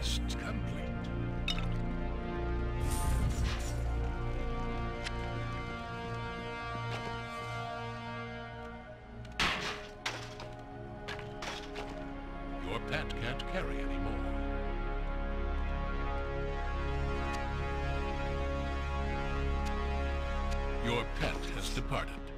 Quest complete. Your pet can't carry anymore. Your pet has departed.